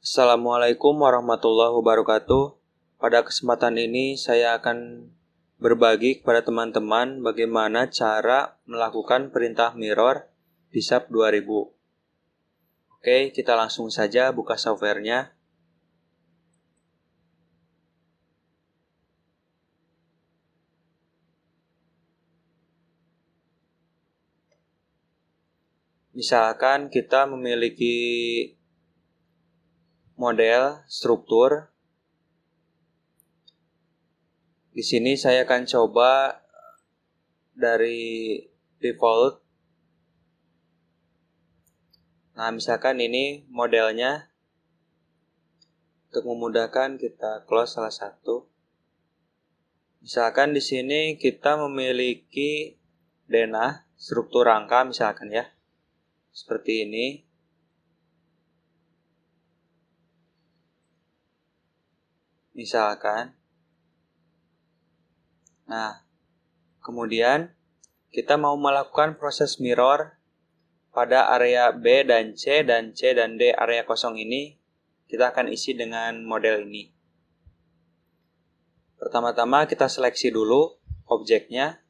Assalamualaikum warahmatullahi wabarakatuh. Pada kesempatan ini saya akan berbagi kepada teman-teman bagaimana cara melakukan perintah mirror di SAP 2000. Oke, kita langsung saja buka softwarenya. Misalkan kita memiliki model, struktur. Di sini saya akan coba dari default. Nah, misalkan ini modelnya. Untuk memudahkan kita close salah satu. Misalkan di sini kita memiliki denah, struktur rangka misalkan ya. Seperti ini. Misalkan. Nah, kemudian kita mau melakukan proses mirror pada area B dan C dan C dan D area kosong ini kita akan isi dengan model ini. Pertama-tama kita seleksi dulu objeknya.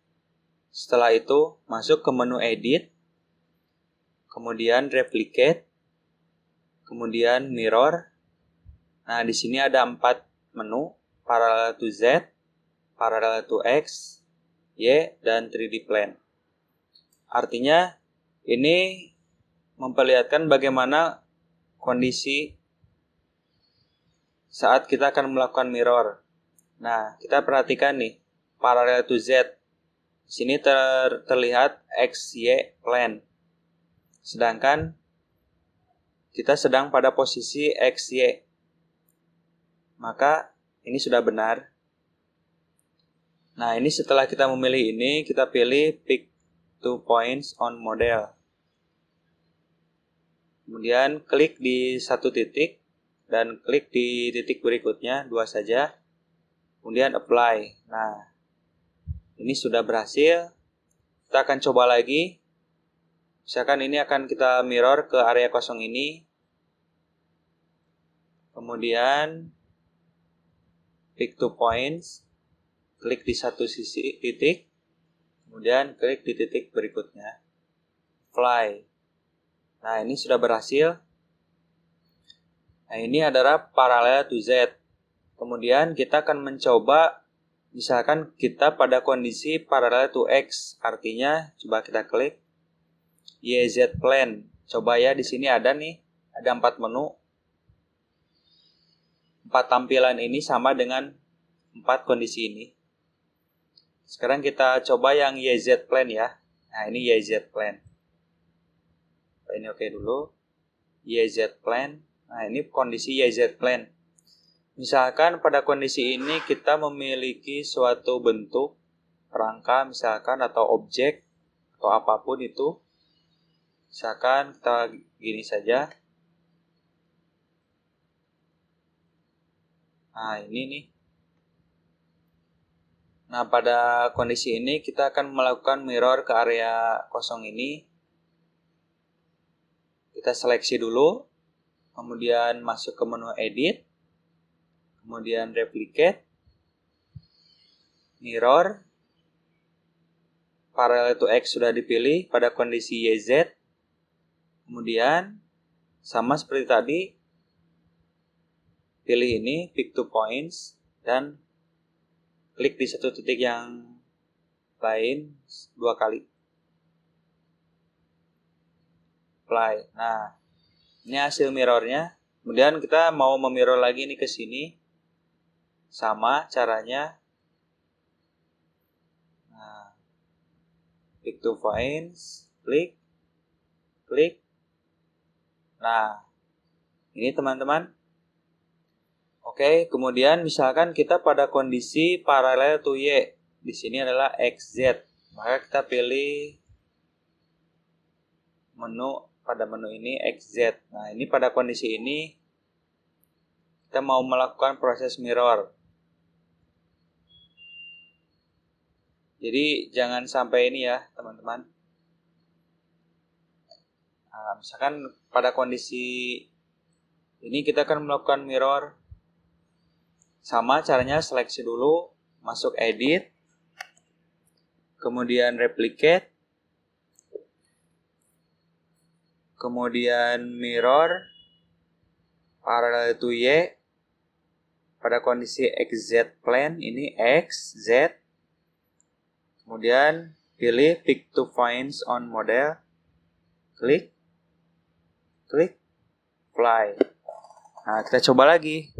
Setelah itu masuk ke menu edit, kemudian replicate, kemudian mirror. Nah, di sini ada empat menu parallel to Z, parallel to X, Y, dan 3D plane. Artinya ini memperlihatkan bagaimana kondisi saat kita akan melakukan mirror. Nah, kita perhatikan nih, parallel to Z. Di sini ter terlihat X, Y, plane. Sedangkan kita sedang pada posisi X, Y maka ini sudah benar. Nah, ini setelah kita memilih ini, kita pilih pick two points on model. Kemudian klik di satu titik dan klik di titik berikutnya, dua saja. Kemudian apply. Nah, ini sudah berhasil. Kita akan coba lagi. Misalkan ini akan kita mirror ke area kosong ini. Kemudian pick two points, klik di satu sisi titik, kemudian klik di titik berikutnya. Fly. Nah, ini sudah berhasil. Nah, ini adalah paralel to Z. Kemudian kita akan mencoba misalkan kita pada kondisi paralel to X, artinya coba kita klik YZ plane. Coba ya di sini ada nih, ada empat menu empat tampilan ini sama dengan empat kondisi ini. Sekarang kita coba yang YZ plan ya. Nah, ini YZ plan. Ini oke dulu. YZ plan. Nah, ini kondisi YZ plan. Misalkan pada kondisi ini kita memiliki suatu bentuk rangka misalkan atau objek atau apa pun itu. Misalkan kita gini saja. Nah, ini nih. Nah, pada kondisi ini kita akan melakukan mirror ke area kosong ini. Kita seleksi dulu, kemudian masuk ke menu edit, kemudian replicate, mirror, parallel to X sudah dipilih pada kondisi YZ, kemudian sama seperti tadi, pilih ini pick two points dan klik di satu titik yang lain dua kali. Apply. Nah ini hasil mirrornya. Kemudian kita mau memirror lagi nih ke sini. Sama caranya. Nah pick two points klik klik. Nah ini teman-teman Oke, kemudian misalkan kita pada kondisi paralel to Y. Di sini adalah XZ. Maka kita pilih menu pada menu ini XZ. Nah, ini pada kondisi ini kita mau melakukan proses mirror. Jadi jangan sampai ini ya, teman-teman. Nah, misalkan pada kondisi Ini kita akan melakukan mirror. Sama caranya seleksi dulu, masuk edit, kemudian replicate, kemudian mirror, parallel to Y, pada kondisi XZ plane ini X, Z, kemudian pilih pick to points on model, klik, klik, fly. Nah, kita coba lagi.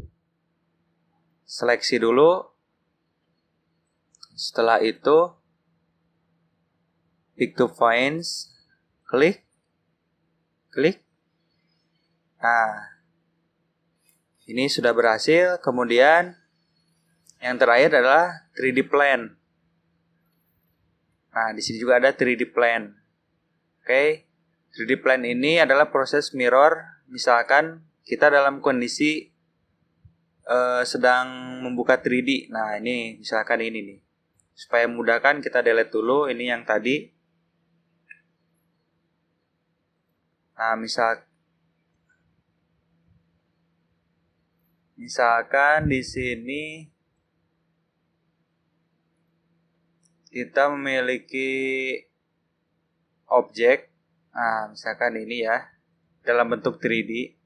Seleksi dulu. Setelah itu, pick to points, klik, klik. Nah, ini sudah berhasil. Kemudian yang terakhir adalah 3D plan. Nah, di sini juga ada 3D plan. Oke. 3D plan ini adalah proses mirror. Misalkan kita dalam kondisi uh, sedang membuka 3D. Nah, ini misalkan ini nih. Supaya memudahkan kita delete dulu ini yang tadi. Nah, misal Misalkan di sini kita memiliki objek, nah misalkan ini ya, dalam bentuk 3D.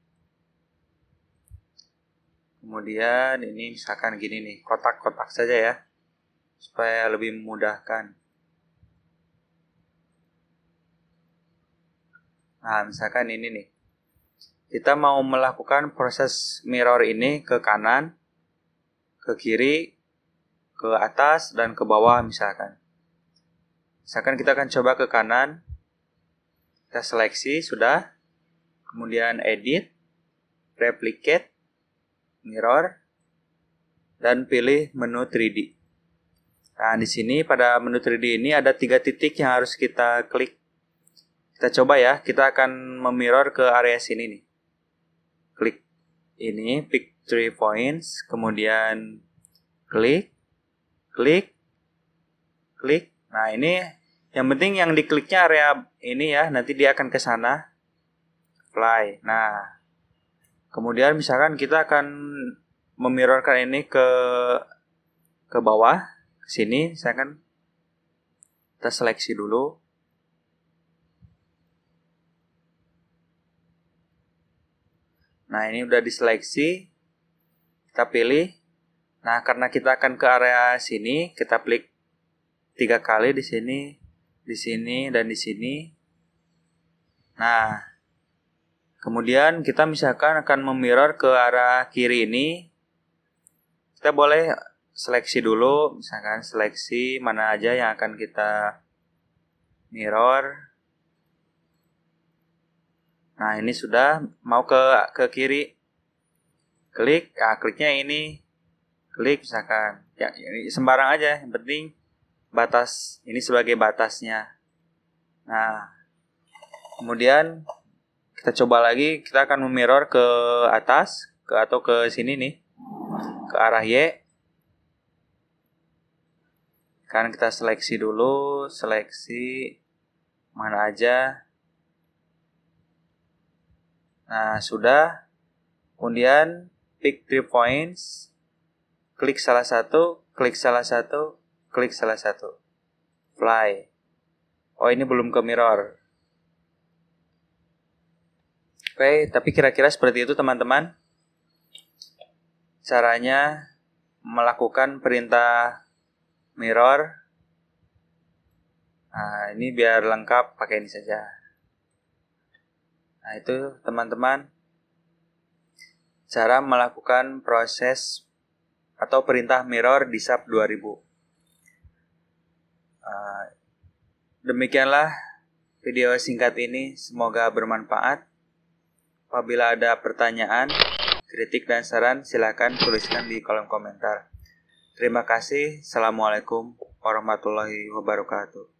Kemudian ini misalkan gini nih, kotak-kotak saja ya, supaya lebih memudahkan. Nah, misalkan ini nih kita mau melakukan proses mirror ini ke kanan, ke kiri, ke atas, dan ke bawah misalkan. Misalkan kita akan coba ke kanan, kita seleksi, sudah. Kemudian edit, replicate, mirror, dan pilih menu 3D. Nah, di sini pada menu 3D ini ada tiga titik yang harus kita klik. Kita coba ya, kita akan memirror ke area sini nih klik ini pick three points kemudian klik klik klik nah ini yang penting yang dikliknya area ini ya nanti dia akan ke sana fly nah kemudian misalkan kita akan memirrorkan ini ke ke bawah ke sini misalkan kita seleksi dulu Nah, ini udah diseleksi. Kita pilih. Nah, karena kita akan ke area sini, kita klik tiga kali di sini, di sini, dan di sini. Nah, kemudian kita misalkan akan memirror ke arah kiri ini. Kita boleh seleksi dulu, misalkan seleksi mana aja yang akan kita mirror. Nah, ini sudah mau ke ke kiri. Klik, ah kliknya ini. Klik misalkan. Ya, ini sembarang aja, yang penting batas ini sebagai batasnya. Nah, kemudian kita coba lagi, kita akan memirror ke atas, ke atau ke sini nih. Ke arah Y. Kan kita seleksi dulu, seleksi mana aja Nah, sudah. Kemudian pick three points. Klik salah satu, klik salah satu, klik salah satu. Fly. Oh, ini belum ke mirror. Oke, tapi kira-kira seperti itu teman-teman. Caranya melakukan perintah mirror. Nah, ini biar lengkap pakai ini saja. Nah, itu teman-teman cara melakukan proses atau perintah mirror di SAP 2000. Uh, demikianlah video singkat ini, semoga bermanfaat. Apabila ada pertanyaan, kritik dan saran, silakan tuliskan di kolom komentar. Terima kasih. Assalamualaikum warahmatullahi wabarakatuh.